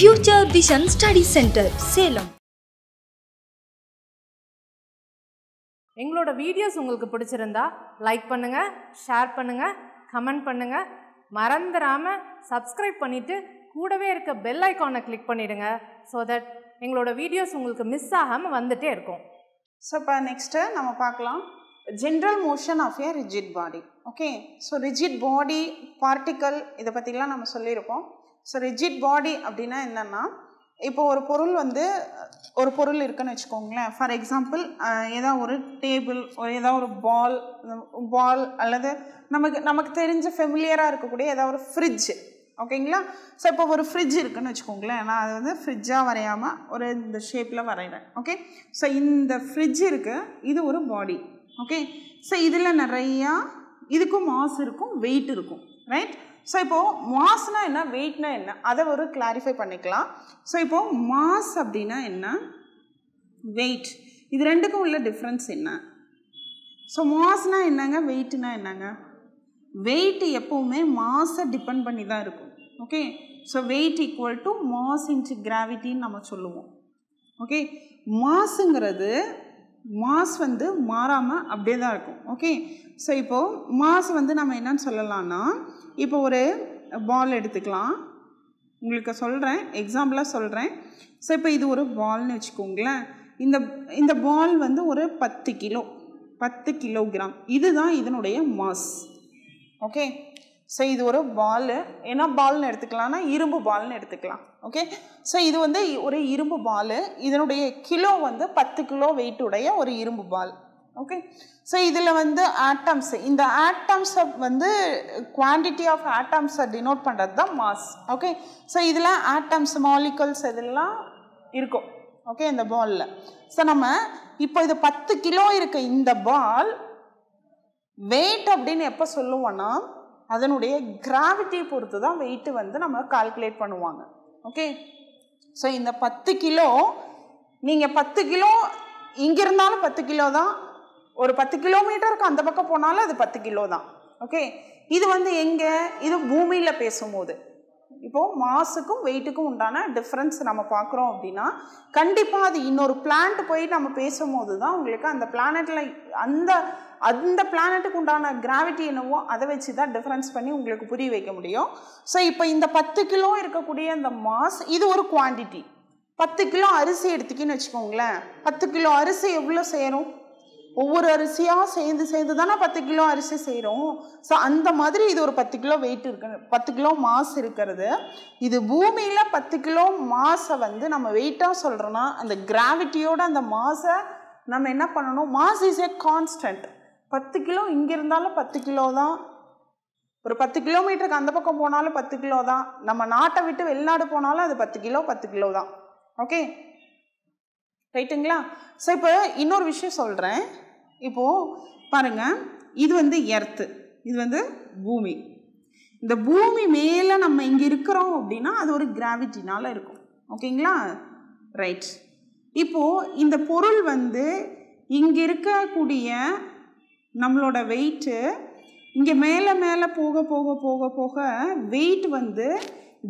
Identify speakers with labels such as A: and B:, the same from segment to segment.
A: Future vision study centre Salem
B: எங்களோட videos உங்களுக்கு பிடிச்சிருந்தா லைக் பண்ணுங்க ஷேர் பண்ணுங்க கமெண்ட் பண்ணுங்க. மறந்துடாம சப்ஸ்கிரைப் பண்ணிட்டு கூடவே இருக்க பெல் ஐகானை கிளிக் பண்ணிடுங்க ஸோ தட் எங்களோட வீடியோஸ் உங்களுக்கு மிஸ் ஆகாமல் வந்துட்டே இருக்கும்.
C: ஸோ இப்போ நெக்ஸ்ட்டு நம்ம பார்க்கலாம். General motion of a rigid body okay so rigid body particle இதை பற்றிலாம் நம்ம சொல்லியிருப்போம் ஸோ ரிஜிட் பாடி அப்படின்னா என்னென்னா இப்போ ஒரு பொருள் வந்து ஒரு பொருள் இருக்குன்னு வச்சுக்கோங்களேன். ஃபார் எக்ஸாம்பிள் ஏதோ ஒரு டேபிள் ஒரு ஏதோ ஒரு பால் பால் அல்லது நமக்கு நமக்கு தெரிஞ்ச ஃபெமிலியராக இருக்கக்கூடிய ஏதோ ஒரு ஃப்ரிட்ஜ் ஓகேங்களா ஸோ இப்போ ஒரு ஃப்ரிட்ஜ் இருக்குன்னு வச்சுக்கோங்களேன். நான் அது வந்து ஃப்ரிட்ஜாக வரையாமல் ஒரு இந்த ஷேப்பில் வரைகிறேன் ஓகே ஸோ இந்த ஃப்ரிட்ஜ் இருக்குது இது ஒரு பாடி ஓகே ஸோ இதில் நிறையா இதுக்கும் மாஸ் இருக்கும் வெயிட் இருக்கும். ரைட் ஸோ இப்போது மாஸ்னால் என்ன? வெயிட்னா என்ன? அதை ஒரு கிளாரிஃபை பண்ணிக்கலாம். ஸோ இப்போது மாஸ் அப்படின்னா என்ன? வெயிட் இது ரெண்டுக்கும் உள்ள டிஃப்ரென்ஸ் என்ன? ஸோ மாஸ்னால் என்னங்க? வெயிட்னா என்னங்க? வெயிட் எப்போவுமே மாஸை டிபெண்ட் பண்ணி தான் இருக்கும். Okay so weight equal to mass into கிராவிட்டின்னு நம்ம சொல்லுவோம். ஓகே மாஸுங்கிறது மாஸ் வந்து மாறாமல் அப்படியே தான் இருக்கும். ஓகே ஸோ இப்போது மாஸ் வந்து நம்ம என்னன்னு சொல்லலாம்னா இப்போ ஒரு பால் எடுத்துக்கலாம். உங்களுக்கு சொல்கிறேன் எக்ஸாம்பிளாக சொல்கிறேன் ஸோ இப்போ இது ஒரு பால்னு வச்சுக்கோங்களேன். இந்த இந்த பால் வந்து ஒரு பத்து கிலோ பத்து கிலோகிராம் இதுதான் இதனுடைய மாஸ் ஓகே ஸோ இது ஒரு பால் என்ன பால்னு எடுத்துக்கலாம்னா இரும்பு பால்னு எடுத்துக்கலாம். ஓகே ஸோ இது வந்து ஒரு இரும்பு பால் இதனுடைய கிலோ வந்து பத்து கிலோ வெயிட் உடைய ஒரு இரும்பு பால் ஓகே ஸோ இதில் வந்து ஆட்டம்ஸ் இந்த ஆட்டம்ஸை வந்து குவான்டிட்டி ஆஃப் ஆட்டம்ஸை டினோட் பண்ணுறது தான் மாஸ் ஓகே ஸோ இதில் ஆட்டம்ஸ் மாலிகல்ஸ் இதெல்லாம் இருக்கும். ஓகே இந்த பாலில் ஸோ நம்ம இப்போ இது பத்து கிலோ இருக்க இந்த பால் வெயிட் அப்படின்னு எப்போ சொல்லுவோன்னா அதனுடைய கிராவிட்டியை பொறுத்து தான் வெயிட்டு வந்து நம்ம கால்குலேட் பண்ணுவாங்க. ஓகே ஸோ இந்த பத்து கிலோ நீங்கள் பத்து கிலோ இங்கே இருந்தாலும் பத்து கிலோ தான் ஒரு பத்து கிலோமீட்டருக்கு அந்த பக்கம் போனாலும் அது பத்து கிலோ தான். ஓகே இது வந்து எங்கே? இது பூமியில் பேசும்போது. இப்போது மாஸுக்கும் வெயிட்டுக்கும் உண்டான டிஃப்ரென்ஸ் நம்ம பார்க்குறோம் அப்படின்னா கண்டிப்பாக அது இன்னொரு பிளான்ட் போய் நம்ம பேசும்போது தான் உங்களுக்கு அந்த பிளானட்டில் அந்த அந்த பிளானட்டுக்கு உண்டான கிராவிட்டி என்னவோ அதை வச்சு தான் டிஃப்ரென்ஸ் பண்ணி உங்களுக்கு புரிய வைக்க முடியும். ஸோ இப்போ இந்த பத்து கிலோ இருக்கக்கூடிய அந்த மாஸ் இது ஒரு குவான்டிட்டி பத்து கிலோ அரிசி எடுத்துக்கின்னு வச்சுக்கோங்களேன். பத்து கிலோ அரிசி எவ்வளோ சேரும்? ஒவ்வொரு அரிசியாக சேர்ந்து சேர்ந்து தானே பத்து கிலோ அரிசி செய்கிறோம் ஸோ அந்த மாதிரி இது ஒரு பத்து கிலோ வெயிட் இருக்கு. பத்து கிலோ மாஸ் இருக்கிறது. இது பூமியில் பத்து கிலோ மாஸை வந்து நம்ம வெயிட்டாக சொல்கிறோன்னா அந்த கிராவிட்டியோட அந்த மாஸை நம்ம என்ன பண்ணணும்? மாஸ் இஸ் ஏ கான்ஸ்டன்ட் பத்து கிலோ இங்கே இருந்தாலும் பத்து கிலோ தான். ஒரு பத்து கிலோமீட்டருக்கு அந்த பக்கம் போனாலும் பத்து கிலோ தான். நம்ம நாட்டை விட்டு வெளிநாடு போனாலும் அது பத்து கிலோ பத்து கிலோ தான். ஓகே ரைட்டுங்களா ஸோ இப்போ இன்னொரு விஷயம் சொல்கிறேன் இப்போது பாருங்கள் இது வந்து எர்த்து இது வந்து பூமி. இந்த பூமி மேலே நம்ம இங்கே இருக்கிறோம் அப்படின்னா அது ஒரு கிராவிட்டினால் இருக்கும். ஓகேங்களா ரைட் இப்போது இந்த பொருள் வந்து இங்கே இருக்கக்கூடிய நம்மளோட வெயிட்டு இங்கே மேலே மேலே போக போக போக போக வெயிட் வந்து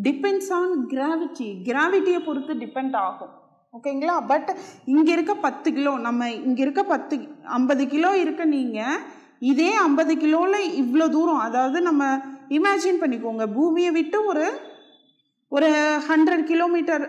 C: டிபெண்ட்ஸ் ஆன் கிராவிட்டி கிராவிட்டியை பொறுத்து டிபெண்ட் ஆகும். ஓகேங்களா? பட் இங்கே இருக்க பத்து கிலோ நம்ம இங்கே இருக்க பத்து ஐம்பது கிலோ இருக்க நீங்கள் இதே ஐம்பது கிலோவில் இவ்வளோ தூரம் அதாவது நம்ம இமேஜின் பண்ணிக்கோங்க பூமியை விட்டு ஒரு ஒரு ஹண்ட்ரட் கிலோமீட்டர்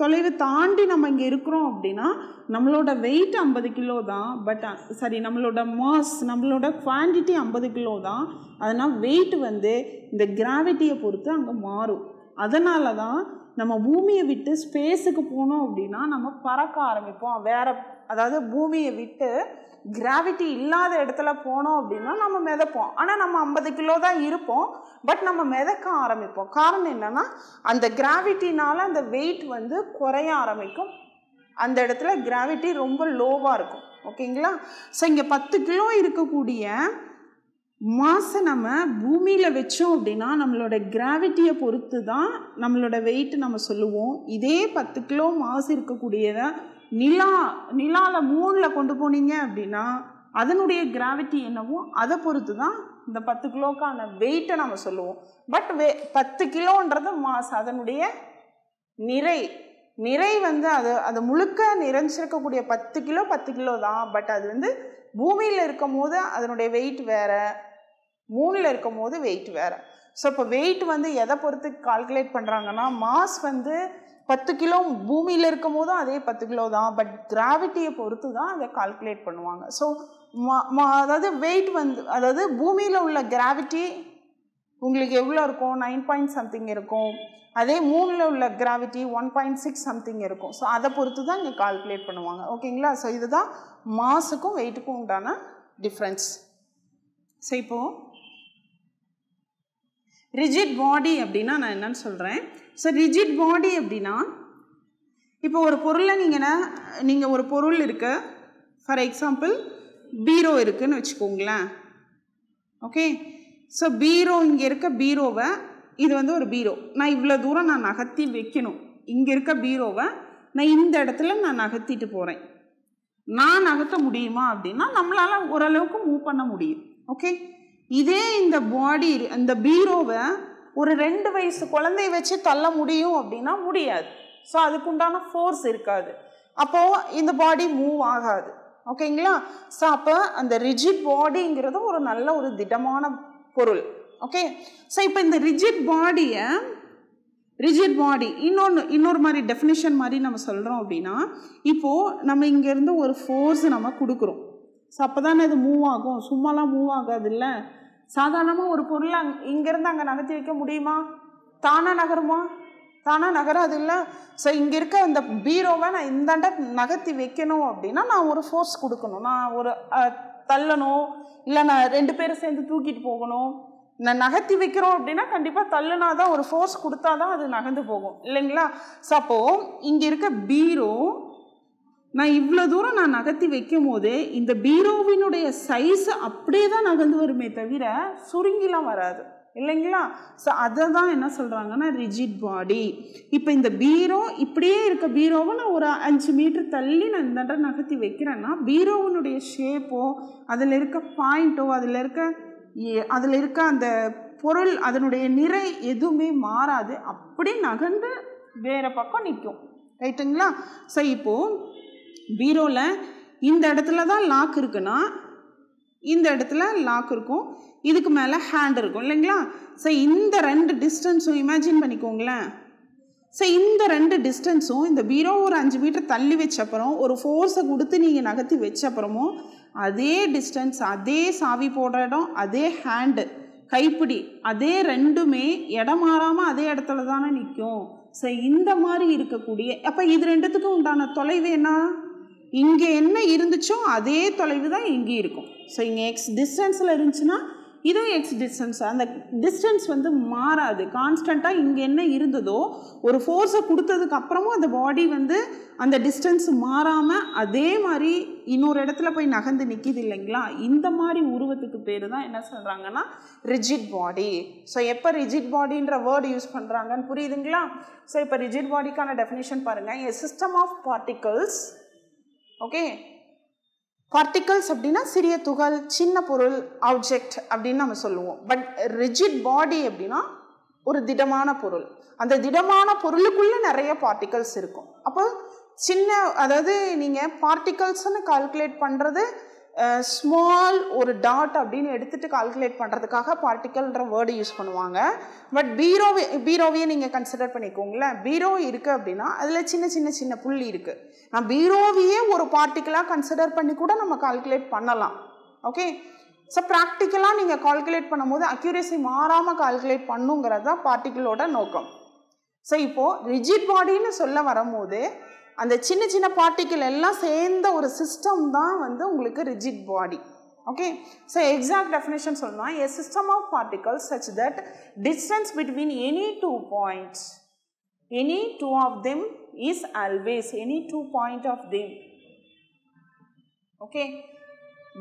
C: தொலைவு தாண்டி நம்ம இங்கே இருக்கிறோம் அப்படின்னா நம்மளோட வெயிட் ஐம்பது கிலோ தான் பட் சரி நம்மளோட மாஸ் நம்மளோட குவான்டிட்டி ஐம்பது கிலோ தான் அதனால் வெயிட் வந்து இந்த கிராவிட்டியை பொறுத்து அங்கே மாறும். அதனால தான் நம்ம பூமியை விட்டு ஸ்பேஸுக்கு போனோம் அப்படின்னா நம்ம பறக்க ஆரம்பிப்போம். வேற அதாவது பூமியை விட்டு கிராவிட்டி இல்லாத இடத்துல போனோம் அப்படின்னா நம்ம மிதப்போம். ஆனால் நம்ம ஐம்பது கிலோ தான் இருப்போம் பட் நம்ம மிதக்க ஆரம்பிப்போம். காரணம் என்னென்னா அந்த கிராவிட்டினால் அந்த வெயிட் வந்து குறைய ஆரம்பிக்கும். அந்த இடத்துல கிராவிட்டி ரொம்ப லோவாக இருக்கும். ஓகேங்களா ஸோ இங்கே பத்து கிலோ இருக்கக்கூடிய மாசை நம்ம பூமியில் வச்சோம் அப்படின்னா நம்மளோட கிராவிட்டியை பொறுத்து தான் நம்மளோட வெயிட்டு நம்ம சொல்லுவோம். இதே பத்து கிலோ மாசு இருக்கக்கூடியதை நிலா நிலாவில் மூணில் கொண்டு போனீங்க அப்படின்னா அதனுடைய கிராவிட்டி என்னவோ அதை பொறுத்து தான் இந்த பத்து கிலோக்கான வெயிட்டை நம்ம சொல்லுவோம். பட் வே பத்து கிலோன்றது மாஸ் அதனுடைய நிறை. நிறை வந்து அது அது முழுக்க நிறைஞ்சிருக்கக்கூடிய பத்து கிலோ பத்து கிலோ தான் பட் அது வந்து பூமியில் இருக்கும் போது அதனுடைய வெயிட் வேறு மூணில் இருக்கும் போது வெயிட் வேறு. ஸோ இப்போ வெயிட் வந்து எதை பொறுத்து கால்குலேட் பண்ணுறாங்கன்னா மாஸ் வந்து பத்து கிலோ பூமியில் இருக்கும் போதும் அதே பத்து கிலோ தான். பட் கிராவிட்டியை பொறுத்து தான் அதை கால்குலேட் பண்ணுவாங்க. ஸோ அதாவது வெயிட் வந்து அதாவது பூமியில் உள்ள கிராவிட்டி உங்களுக்கு எவ்வளோ இருக்கும்? நைன் பாயிண்ட் சம்திங் இருக்கும். அதே மூணில் உள்ள gravity one point six something இருக்கும். ஸோ அதை பொறுத்து தான் இங்கே கால்குலேட் பண்ணுவாங்க. ஓகேங்களா ஸோ இதுதான் மாஸுக்கும் வெயிட்டுக்கும் உண்டான டிஃப்ரென்ஸ் ஸோ இப்போது ரிஜிட் பாடி அப்படின்னா நான் என்னன்னு சொல்கிறேன் ஸோ ரிஜிட் பாடி அப்படின்னா இப்போ ஒரு பொருளை நீங்கள் நீங்கள் ஒரு பொருள் இருக்கு. ஃபார் எக்ஸாம்பிள் பீரோ இருக்குன்னு வச்சுக்கோங்களேன். ஓகே ஸோ பீரோ இங்கே இருக்க பீரோவை இது வந்து ஒரு பீரோ நான் இவ்வளோ தூரம் நான் நகர்த்தி வைக்கணும். இங்கே இருக்க பீரோவை நான் இந்த இடத்துல நான் நகர்த்திட்டு போகிறேன் நான் நகர்த்த முடியுமா அப்படின்னா நம்மளால் ஓரளவுக்கு மூவ் பண்ண முடியும். ஓகே இதே இந்த பாடி இந்த பீரோவை ஒரு ரெண்டு வயசு குழந்தைய வச்சு தள்ள முடியும் அப்படின்னா முடியாது. ஸோ அதுக்குண்டான ஃபோர்ஸ் இருக்காது. அப்போது இந்த பாடி மூவ் ஆகாது. ஓகேங்களா ஸோ அப்போ அந்த ரிஜிட் பாடிங்கிறது ஒரு நல்ல ஒரு திடமான பொருள். ஓகே ஸோ இப்போ இந்த ரிஜிட் பாடியை ரிஜிட் பாடி இன்னொன்று இன்னொரு மாதிரி டெஃபினேஷன் மாதிரி நம்ம சொல்கிறோம் அப்படின்னா இப்போது நம்ம இங்கேருந்து ஒரு ஃபோர்ஸ் நம்ம கொடுக்குறோம். ஸோ அப்போ தானே இது மூவ் ஆகும். சும்மாலாம் மூவ் ஆகாது இல்லை சாதாரணமாக ஒரு பொருளை அங் இங்கேருந்து அங்கே நகர்த்தி வைக்க முடியுமா? தானாக நகருமா? தானாக நகராது இல்லை ஸோ இங்கே இருக்க இந்த பீரோவை நான் இந்தாண்ட நகர்த்தி வைக்கணும் அப்படின்னா நான் ஒரு ஃபோர்ஸ் கொடுக்கணும். நான் ஒரு தள்ளணும். இல்லை நான் ரெண்டு பேரும் சேர்ந்து தூக்கிட்டு போகணும். நான் நகர்த்தி வைக்கிறோம் அப்படின்னா கண்டிப்பாக தள்ளுனா தான் ஒரு ஃபோர்ஸ் கொடுத்தா தான் அது நகர்ந்து போகும். இல்லைங்களா? ஸோ இங்கே இருக்க பீரோ நான் இவ்வளோ தூரம் நான் நகர்த்தி வைக்கும் போது இந்த பீரோவினுடைய சைஸ் அப்படியே தான் நகர்ந்து வருமே தவிர சுருங்கிலாம் வராது. இல்லைங்களா? ஸோ அதை தான் என்ன சொல்கிறாங்கன்னா ரிஜிட் பாடி இப்போ இந்த பீரோ இப்படியே இருக்க பீரோவை நான் ஒரு அஞ்சு மீட்டர் தள்ளி நான் இந்த இடம் நகர்த்தி வைக்கிறேன்னா பீரோவினுடைய ஷேப்போ அதில் இருக்க பாயிண்ட்டோ அதில் இருக்க அதில் இருக்க அந்த பொருள் அதனுடைய நிறை எதுவுமே மாறாது. அப்படி நகர்ந்து வேறு பக்கம் நிற்கும். ரைட்டுங்களா? ஸோ இப்போது பீரோவில் இந்த இடத்துல தான் லாக் இருக்குன்னா இந்த இடத்துல லாக் இருக்கும். இதுக்கு மேலே ஹேண்ட் இருக்கும் இல்லைங்களா? ஸோ இந்த ரெண்டு டிஸ்டன்ஸும் இமேஜின் பண்ணிக்கோங்களேன். ஸோ இந்த ரெண்டு டிஸ்டன்ஸும் இந்த பீரோ ஒரு அஞ்சு மீட்டர் தள்ளி வச்சப்புறம் ஒரு ஃபோர்ஸை கொடுத்து நீங்கள் நகர்த்தி வச்சப்புறமும் அதே டிஸ்டன்ஸ் அதே சாவி போடுற இடம் அதே ஹேண்டு கைப்பிடி அதே ரெண்டுமே இடம் மாறாமல் அதே இடத்துல தானே நிற்கும். ஸோ இந்த மாதிரி இருக்கக்கூடிய அப்போ இது ரெண்டுத்துக்கும் உண்டான தொலைவு என்ன? இங்கே என்ன இருந்துச்சோ அதே தொலைவு தான் இங்கே இருக்கும். ஸோ இங்கே எக்ஸ் டிஸ்டன்ஸில் இருந்துச்சுன்னா இதுவும் எக்ஸ் டிஸ்டன்ஸ் அந்த டிஸ்டன்ஸ் வந்து மாறாது. கான்ஸ்டண்ட்டாக இங்கே என்ன இருந்ததோ ஒரு ஃபோர்ஸை கொடுத்ததுக்கு அப்புறமும் அந்த பாடி வந்து அந்த டிஸ்டன்ஸ் மாறாமல் அதே மாதிரி இன்னொரு இடத்துல போய் நகர்ந்து நிற்கிது இல்லைங்களா? இந்த மாதிரி உருவத்துக்கு பேர் தான் என்ன சொல்கிறாங்கன்னா ரிஜிட் பாடி ஸோ எப்போ ரிஜிட் பாடின்ற வேர்டு யூஸ் பண்ணுறாங்கன்னு புரியுதுங்களா? ஸோ இப்போ ரிஜிட் பாடிக்கான டெஃபினேஷன் பாருங்கள் a system of particles okay particles அப்படின்னா சிறிய துகள் சின்ன பொருள் ஆப்ஜெக்ட் அப்படின்னு நம்ம சொல்லுவோம். பட் ரிஜிட் பாடி அப்படின்னா ஒரு திடமான பொருள். அந்த திடமான பொருளுக்குள்ளே நிறைய பார்ட்டிகல்ஸ் இருக்கும். அப்போ சின்ன அதாவது நீங்கள் பார்ட்டிகல்ஸ்னு கால்குலேட் பண்ணுறது ஸ்மால் ஒரு டாட் அப்படின்னு எடுத்துட்டு கால்குலேட் பண்ணுறதுக்காக பார்ட்டிக்கல்ன்ற வேர்டு யூஸ் பண்ணுவாங்க. பட் பீரோவே பீரோவையே நீங்கள் கன்சிடர் பண்ணிக்கோங்களேன். பீரோ இருக்குது அப்படின்னா அதில் சின்ன சின்ன சின்ன புள்ளி இருக்குது நான் பீரோவையே ஒரு பார்ட்டிக்கலாக கன்சிடர் பண்ணி கூட நம்ம கால்குலேட் பண்ணலாம். ஓகே ஸோ ப்ராக்டிக்கலாக நீங்கள் கால்குலேட் பண்ணும்போது அக்யூரேசி மாறாமல் கால்குலேட் பண்ணுங்கிறது தான் பார்ட்டிக்கிளோட நோக்கம். ஸோ இப்போது ரிஜிட் பாடின்னு சொல்ல வரும்போது அந்த சின்ன சின்ன பார்ட்டிக்கிள் எல்லாம் சேர்ந்த ஒரு சிஸ்டம் தான் வந்து உங்களுக்கு rigid body okay so exact definition சொல்லணும் a system of particles such that distance between any two points any two of them is always any two point of them okay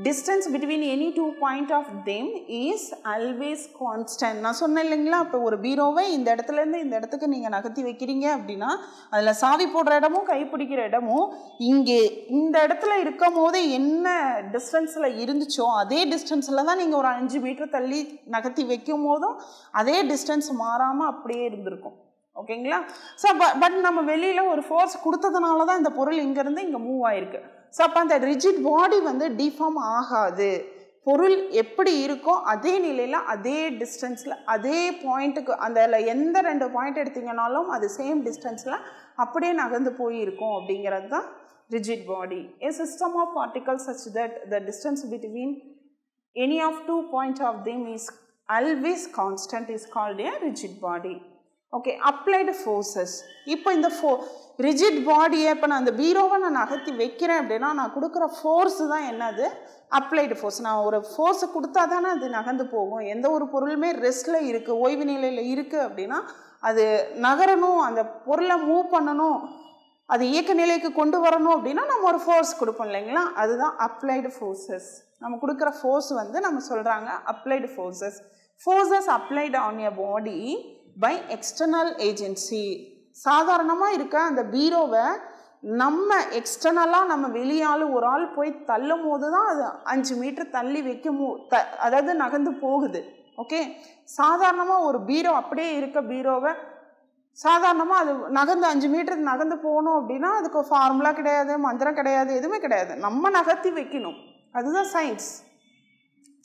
C: distance between any two point of them is always constant. நான் சொன்னேன் இல்லைங்களா? அப்போ ஒரு பீரோவை இந்த இடத்துல இருந்து இந்த இடத்துக்கு நீங்கள் நகர்த்தி வைக்கிறீங்க அப்படின்னா அதில் சாவி போடுற இடமும் கைப்பிடிக்கிற இடமும் இங்கே இந்த இடத்துல இருக்கும் போது என்ன டிஸ்டன்ஸில் இருந்துச்சோ அதே டிஸ்டன்ஸில் தான் நீங்கள் ஒரு அஞ்சு மீட்டர் தள்ளி நகர்த்தி வைக்கும் போதும் அதே டிஸ்டன்ஸ் மாறாமல் அப்படியே இருந்திருக்கும். ஓகேங்களா ஸோ பட் நம்ம வெளியில் ஒரு ஃபோர்ஸ் கொடுத்ததுனால தான் இந்த பொருள் இங்கேருந்து இங்கே மூவ் ஆயிருக்கு. ஸோ அப்போ அந்த ரிஜிட் பாடி வந்து டிஃபார்ம் ஆகாது. பொருள் எப்படி இருக்கோ அதே நிலையில் அதே டிஸ்டன்ஸில் அதே பாயிண்ட்டுக்கு அந்த எந்த ரெண்டு பாயிண்ட் எடுத்தீங்கனாலும் அது சேம் டிஸ்டன்ஸில் அப்படியே நகர்ந்து போயிருக்கும் அப்படிங்கிறது தான் rigid body a system of particles such that the distance between any of two point of them is always constant is called a rigid body okay applied forces இப்போ இந்த ஃபோ ரிஜிட் பாடியை இப்போ நான் அந்த பீரோவை நான் நகர்த்தி வைக்கிறேன் அப்படின்னா நான் கொடுக்குற ஃபோர்ஸ் தான் என்னது? அப்ளைடு ஃபோர்ஸ் நான் ஒரு ஃபோர்ஸை கொடுத்தா தானே அது நகர்ந்து போகும். எந்த ஒரு பொருளுமே ரெஸ்ட்டில் இருக்குது ஓய்வு நிலையில் இருக்குது அப்படின்னா அது நகரணும் அந்த பொருளை மூவ் பண்ணணும் அது இயக்க நிலைக்கு கொண்டு வரணும் அப்படின்னா நம்ம ஒரு ஃபோர்ஸ் கொடுப்போம் இல்லைங்களா? அதுதான் அப்ளைடு ஃபோர்ஸஸ் நம்ம கொடுக்குற ஃபோர்ஸ் வந்து நம்ம சொல்கிறாங்க applied forces forces applied on a body by external agency சாதாரணமாக இருக்க அந்த பீரோவை நம்ம எக்ஸ்டர்னலாக நம்ம வெளியால் ஒரு ஆள் போய் தள்ளும் போது தான் அது அஞ்சு மீட்டர் தள்ளி வைக்கும் த அதாவது நகர்ந்து போகுது. ஓகே சாதாரணமாக ஒரு பீரோ அப்படியே இருக்க பீரோவை சாதாரணமாக அது நகர்ந்து அஞ்சு மீட்டர் நகர்ந்து போகணும் அப்படின்னா அதுக்கு ஃபார்முலா கிடையாது மந்திரம் கிடையாது எதுவுமே கிடையாது. நம்ம நகர்த்தி வைக்கணும். அதுதான் சயின்ஸ்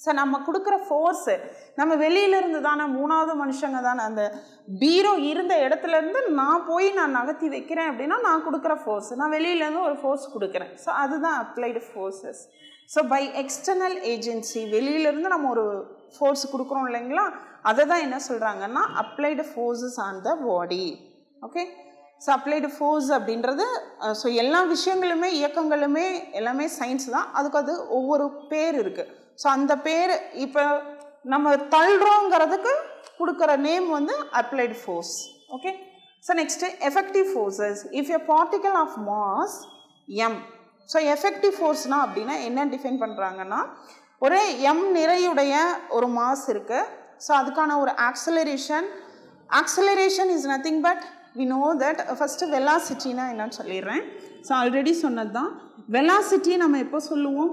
C: ஸோ நம்ம கொடுக்குற ஃபோர்ஸு நம்ம வெளியிலேருந்து தானே மூணாவது மனுஷங்க தானே அந்த பீரோ இருந்த இடத்துல இருந்து நான் போய் நான் நகர்த்தி வைக்கிறேன் அப்படின்னா நான் கொடுக்குற ஃபோர்ஸ் நான் வெளியிலேருந்து ஒரு ஃபோர்ஸ் கொடுக்குறேன். ஸோ அதுதான் applied forces so by external agency வெளியிலேருந்து நம்ம ஒரு ஃபோர்ஸ் கொடுக்குறோம் இல்லைங்களா? அதை தான் என்ன சொல்கிறாங்கன்னா applied forces on the body okay so applied force அப்படின்றது ஸோ எல்லா விஷயங்களுமே இயக்கங்களுமே எல்லாமே சயின்ஸ் தான். அதுக்கு அது ஒவ்வொரு பேர் இருக்குது ஸோ அந்த பேர் இப்போ நம்ம தள்ளுறோங்கிறதுக்கு கொடுக்குற நேம் வந்து applied force okay so next effective forces if a particle of mass M so effective ஃபோர்ஸ்னால் அப்படின்னா என்ன டிஃபைன் பண்ணுறாங்கன்னா ஒரே எம் நிறையுடைய ஒரு மாஸ் இருக்குது ஸோ அதுக்கான ஒரு acceleration acceleration is nothing but we know that first வெலாசிட்டினா என்னன்னு சொல்லிடுறேன். ஸோ ஆல்ரெடி சொன்னது தான் வெலாசிட்டி நம்ம எப்போ சொல்லுவோம்?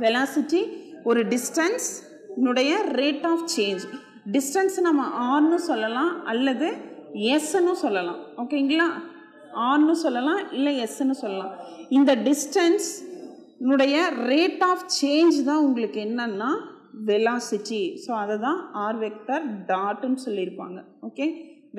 C: வெலாசிட்டி ஒரு டிஸ்டன்ஸ்னுடைய ரேட் ஆஃப் சேஞ்ச் டிஸ்டன்ஸ் நம்ம ஆர்னு சொல்லலாம் அல்லது எஸ்ன்னு சொல்லலாம். ஓகேங்களா ஆர்னு சொல்லலாம் இல்லை எஸ்ன்னு சொல்லலாம். இந்த டிஸ்டன்ஸ்னுடைய ரேட் ஆஃப் சேஞ்ச் தான் உங்களுக்கு என்னன்னா வெலாசிட்டி ஸோ அதை தான் ஆர் வெக்டர் டாட்னு சொல்லியிருப்பாங்க. ஓகே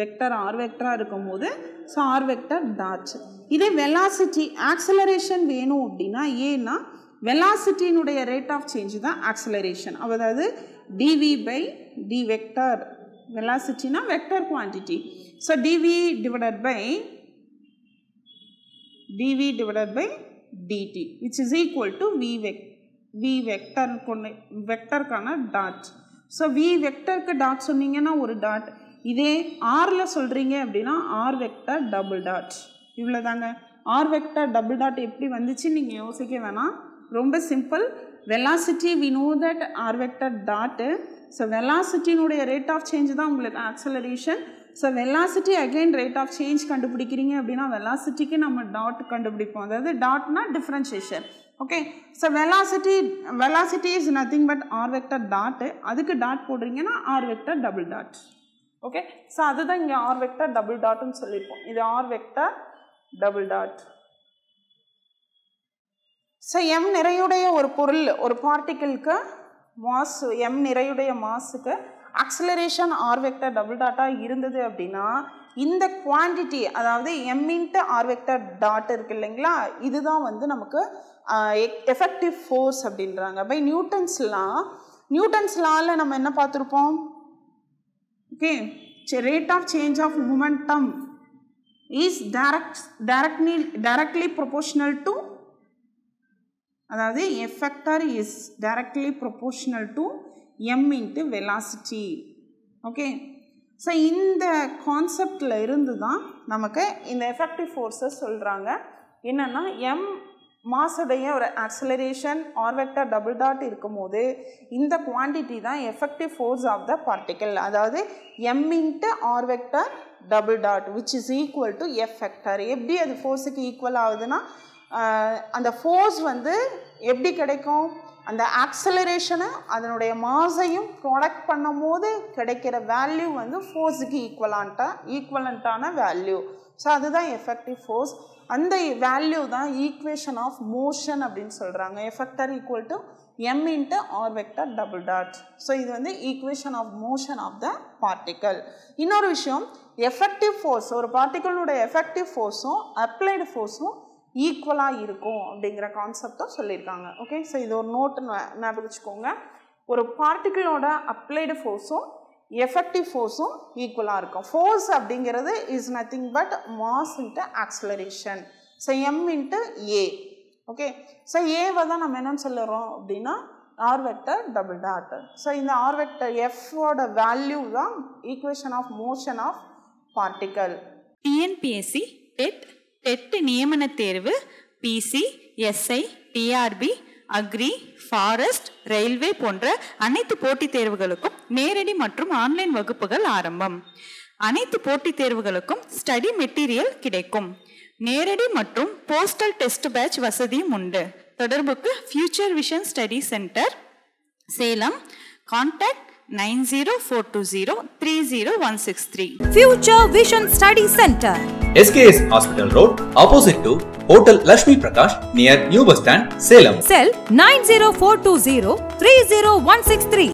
C: வெக்டர் ஆர் வெக்டராக இருக்கும்போது ஸோ ஆர் வெக்டர் டாட் இதே வெலாசிட்டி ஆக்சலரேஷன் வேணும் அப்படின்னா ஏன்னா வெலாசிட்டியினுடைய ரேட் ஆஃப் சேஞ்சு தான் ஆக்சலரேஷன் அதாவது D V by D vector வெலாசிட்டினா vector quantity so D V divided by D V divided by D T which is equal to V வெக் we vector கொண்டு வெக்டருக்கான dot so we வெக்டருக்கு dot சொன்னீங்கன்னா ஒரு dot இதே ஆரில் சொல்கிறீங்க அப்படின்னா ஆர் வெக்டர் டபுள் டாட் இவ்வளோதாங்க ஆர் வெக்டர் டபுள் டாட் எப்படி வந்துச்சு நீங்கள் யோசிக்க வேணாம். ரொம்ப simple velocity we know that R vector dot so வெலாசிட்டினுடைய rate of change தான் உங்களுக்கு acceleration so velocity again rate of change கண்டுபிடிக்கிறீங்க அப்படின்னா வெலாசிட்டிக்கு நம்ம டாட் கண்டுபிடிப்போம். அதாவது டாட்னா differentiation okay so velocity velocity is nothing but R vector dot அதுக்கு dot போடுறீங்கன்னா R vector double dot okay so அதுதான் இங்கே ஆர் வெக்டர் டபுள் டாட்னு சொல்லியிருப்போம். இது R vector double dot so M நிறையுடைய ஒரு பொருள் ஒரு பார்ட்டிக்கிளுக்கு மாஸ் எம் நிறையுடைய மாஸுக்கு அக்சலரேஷன் ஆர் வெக்டர் டபுள் டாட்டாக இருந்தது அப்படின்னா இந்த குவான்டிட்டி அதாவது M into R vector dot இருக்கு இல்லைங்களா? இதுதான் வந்து நமக்கு எஃபெக்டிவ் ஃபோர்ஸ் அப்படின்றாங்க. பை நியூட்டன்ஸ்லாம் நியூட்டன்ஸ்லாவில் நம்ம என்ன பார்த்துருப்போம்? Okay rate of change of momentum is direct directly directly proportional to அதாவது F vector is directly proportional to M into velocity okay so இந்த கான்செப்டில் இருந்து தான் நமக்கு இந்த எஃபெக்டிவ் ஃபோர்ஸஸ் சொல்கிறாங்க என்னென்னா எம் மாசுடைய ஒரு acceleration R vector double dot இருக்கும்போது இந்த குவான்டிட்டி தான் effective force of the particle அதாவது M into R vector double dot which is equal to F vector எப்படி அது ஃபோர்ஸுக்கு ஈக்குவல் ஆகுதுன்னா அந்த ஃபோர்ஸ் வந்து எப்படி கிடைக்கும்? அந்த ஆக்சலரேஷனை அதனுடைய மாஸையும் ப்ராடக்ட் பண்ணும் போது கிடைக்கிற வேல்யூ வந்து ஃபோர்ஸுக்கு ஈக்குவலான்ட்டாக ஈக்குவலண்ட்டான வேல்யூ ஸோ அதுதான் எஃபெக்டிவ் ஃபோர்ஸ் அந்த வேல்யூ தான் ஈக்குவேஷன் ஆஃப் மோஷன் அப்படின்னு சொல்கிறாங்க F vector equal to M into R vector double dot so இது வந்து equation of motion of the particle இன்னொரு விஷயம் எஃபெக்டிவ் ஃபோர்ஸ் ஒரு பார்ட்டிக்கலுடைய எஃபெக்டிவ் ஃபோர்ஸும் அப்ளைடு ஃபோர்ஸும் ஈக்குவலாக இருக்கும் அப்படிங்கிற கான்செப்டும் சொல்லியிருக்காங்க. ஓகே ஸோ இது ஒரு நோட்டு ஞாபகம் வச்சுக்கோங்க. ஒரு பார்ட்டிக்கிளோட அப்ளைடு ஃபோர்ஸும் எஃபெக்டிவ் ஃபோர்ஸும் ஈக்குவலாக இருக்கும். ஃபோர்ஸ் அப்படிங்கிறது is nothing but mass into acceleration so M into A okay so ஏவை தான் நம்ம என்னன்னு சொல்லுறோம் அப்படின்னா R vector double dot so இந்த ஆர் வெக்டர் எஃபோட வேல்யூ தான் equation of motion of particle
D: TNPSC TET TET நியமன தேர்வு PC SI TRB agri forest railway போன்ற அனைத்து போட்டித் தேர்வுகளுக்கும் நேரடி மற்றும் ஆன்லைன் வகுப்புகள் ஆரம்பம். அனைத்து போட்டித் தேர்வுகளுக்கும் ஸ்டடி மெட்டீரியல் கிடைக்கும். நேரடி மற்றும் போஸ்டல் டெஸ்ட் பேட்ச் வசதியும் உண்டு. தொடர்புக்கு future vision study centre Salem. Contact 90420
A: Future Vision Study Center.
E: SKS Hospital Road, opposite to Hotel Lashmi Prakash, near New Bus Stand, Salem.
A: Cell 90420 30163.